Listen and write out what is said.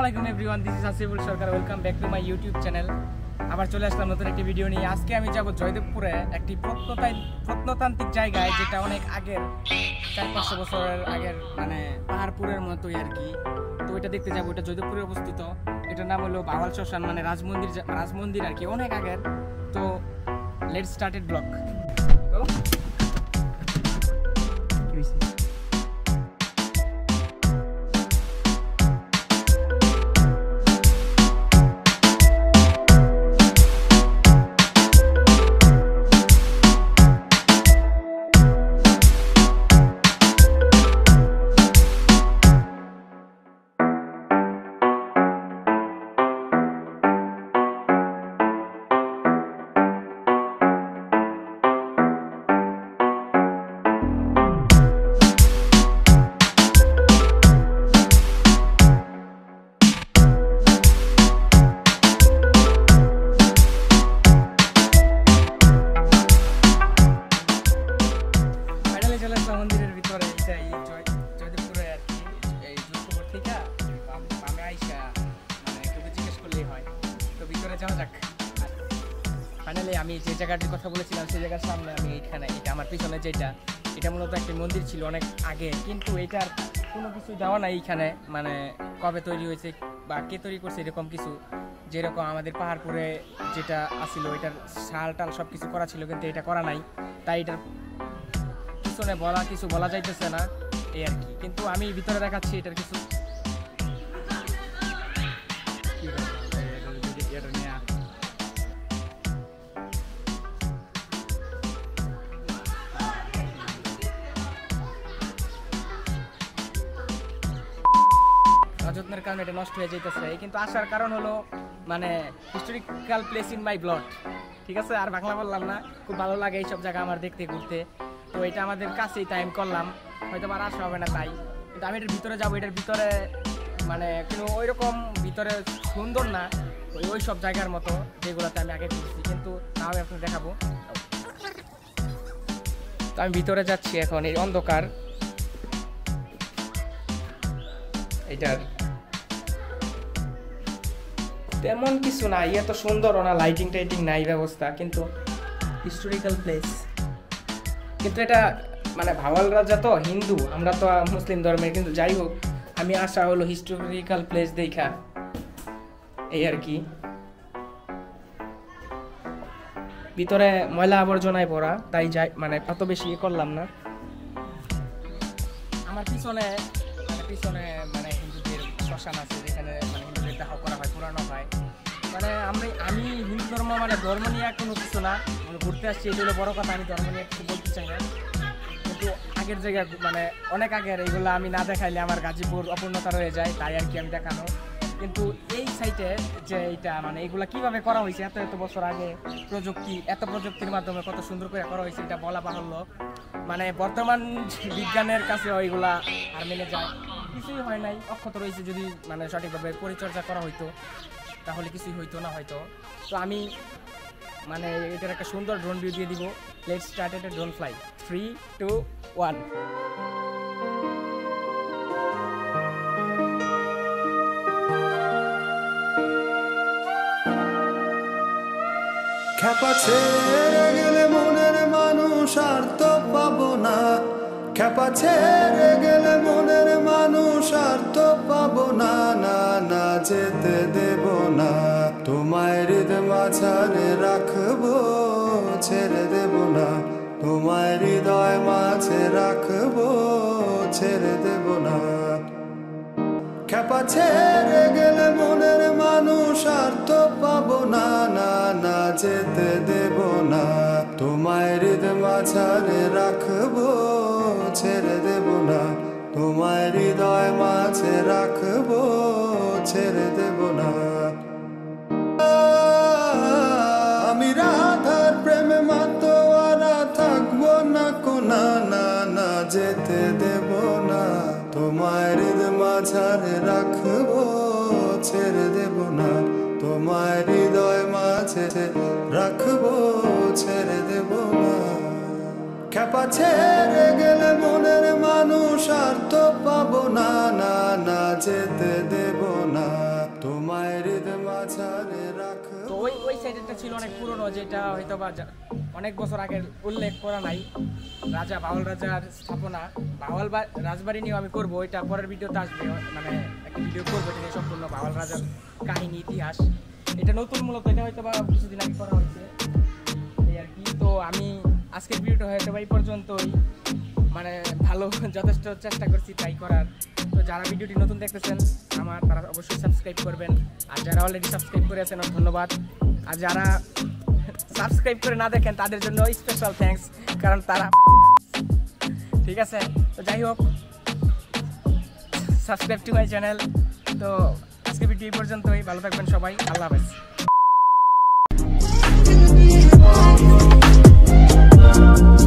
আলাইকুম everyone this is Hasibul Sarkar welcome back to my YouTube channel আবার চলে আসলাম নতুন একটি ভিডিও নিয়ে। আজকে আমি যাব জয়দেবপুরে, একটি প্রত্নতাই প্রত্নতান্ত্রিক জায়গায়, যেটা অনেক আগের, চার পাঁচশো বছরের আগের মানে পাহাড়পুরের মতোই আর কি। তো ওইটা দেখতে যাব, ওইটা জয়দেবপুরে অবস্থিত। এটার নাম হলো বাওয়াল শ্মশান মানে রাজমন্দির রাজমন্দির আর কি, অনেক আগের। তো লেট স্টার্টেড ব্লক ভিতরে যাওয়া যাক। ফাইনালি আমি যে জায়গাটির কথা বলেছিলাম, সেই জায়গার সামনে আমি এইখানে, এটা আমার পিছনে যেটা, এটা মূলত একটি মন্দির ছিল অনেক আগে, কিন্তু এটার কোনো কিছু দেওয়া নাই এইখানে মানে কবে তৈরি হয়েছে বা কে তৈরি করছে এরকম কিছু, যেরকম আমাদের পাহাড়পুরে যেটা আসিল এটার শাল টাল সব কিছু করা ছিল, কিন্তু এটা করা নাই, তাই এটার পিছনে বলা, কিছু বলা যাইতেছে না, এই আর কি। কিন্তু আমি ভিতরে দেখাচ্ছি এটার কিছু অযত্নের কারণে এটা নষ্ট হয়ে যাইতেছে। কিন্তু আসার কারণ হলো মানে historical place in my blood ঠিক আছে? আর বাংলা বললাম না, খুব ভালো লাগে এইসব জায়গা আমার দেখতে ঘুরতে। তো এটা আমাদের কাছেই টাইম করলাম হয়তো আর আসা হবে না তাই। কিন্তু আমি এটার ভিতরে যাব, এটার ভিতরে মানে কোনো ওই রকম ভিতরে সুন্দর না, ওই ওই সব জায়গার মতো যেগুলোতে আমি আগে ঘুরছি। কিন্তু তাও আমি আপনাকে দেখাবো। তো আমি ভিতরে যাচ্ছি এখন, এই অন্ধকার। এটার তেমন কিছু নাই এত সুন্দর না লাইটিং টাইটিং নাই ব্যবস্থা কিন্তু হিস্টোরিক্যাল প্লেস কিন্তু এটা মানে ভাওয়াল রাজা তো হিন্দু আমরা তো মুসলিম ধর্মের কিন্তু যাই হোক আমি আসা হলো হিস্টোরিক্যাল প্লেস দেখা। এই আর কি। ভিতরে ময়লা আবর্জনায় পড়া তাই যাই মানে অত বেশি ইয়ে করলাম না। আমার পিছনে মানে পিছনে মানে হিন্দুদের শ্মশান আছে যেখানে মানে হিন্দুদের দাহ করা হয় পুরানো হয়। মানে আমি আমি হিন্দু ধর্ম মানে ধর্ম নিয়ে কোনো কিছু না। মানে ঘুরতে আসছি, এটা হলো বড় কথা, আমি ধর্ম নিয়ে কিছু বলতে চাই না। কিন্তু আগের জায়গায় মানে অনেক আগের এইগুলো আমি না দেখাইলে আমার গাজীপুর অপূর্ণতা রয়ে যায়, তাই আর কি আমি দেখানো। কিন্তু এই সাইটে যে এইটা মানে এগুলা কীভাবে করা হয়েছে, এত এত বছর আগে প্রযুক্তি, এত প্রযুক্তির মাধ্যমে কত সুন্দর করে করা হয়েছে, এটা বলা বাহুল্য। মানে বর্তমান বিজ্ঞানের কাছে ওইগুলা আর মেনে যায়। কিছুই হয় নাই, অক্ষত রয়েছে যদি মানে সঠিকভাবে পরিচর্যা করা হইতো। তাহলে কিছুই হইতো না হয়তো। তো আমি মানে এটার একটা সুন্দর ড্রোন ভিউ দিয়ে দিব। Let start at drone fly three two one খেপা ছেড়ে গেলে মনের মানুষ আর তো পাবো না। খেপা ছেড়ে গেলে মনের মানুষ আর তো পাবো না না না যেতে দেব রাখব, ছেড়ে দেব না। তোমায় হৃদয় মাঝে রাখব, ছেড়ে দেব না। খেপা ছেড়ে গেলে মনের মানুষ আর তো পাবো না না না, যেতে দেব না। তোমায় মাঝারে রাখব, ছেড়ে দেব না। তোমায় হৃদয় মাঝে রাখব, ছেড়ে দেব ছেড়ে দেব না। তোমার হৃদয় মাঝে রাখব, ছেড়ে দেব না। খেপা ছেড়ে গেলে মনের মানুষ আর তো পাবো না না না, যেতে দেব না। তোমার হৃদয় মাঝারে রাখ ওই ওই সাইডেরটা ছিল অনেক পুরনো, যেটা হয়তো বা যা- অনেক বছর আগের উল্লেখ করা নাই। রাজা, বাউল রাজার স্থাপনা। বাউল রাজবাড়ি নিয়েও আমি করব ওইটা পরের ভিডিওতে আসবে। মানে একটা ভিডিও করব, এটা নিয়ে সম্পূর্ণ বাউল রাজার কাহিনী, ইতিহাস। এটা নতুন, মূলত এটা হয়তো বা কিছুদিন আগে করা হয়েছে। এই আর কি। তো আমি আজকের ভিডিওটা হয়তো বা এই পর্যন্তই। মানে ভালো যথেষ্ট চেষ্টা করছি তাই করার। তো যারা ভিডিওটি নতুন দেখতেছেন, আমার তারা অবশ্যই সাবস্ক্রাইব করবেন। আর যারা অলরেডি সাবস্ক্রাইব করে আছেন ধন্যবাদ। আর যারা সাবস্ক্রাইব করে না দেখেন, তাদের জন্য স্পেশাল থ্যাঙ্কস কারণ তারা ঠিক আছে তো যাই হোক সাবস্ক্রাইব টু মাই চ্যানেল তো আজকে ভিডিও এই পর্যন্তই, ভালো থাকবেন সবাই, আল্লাহ হাফেজ Thank you.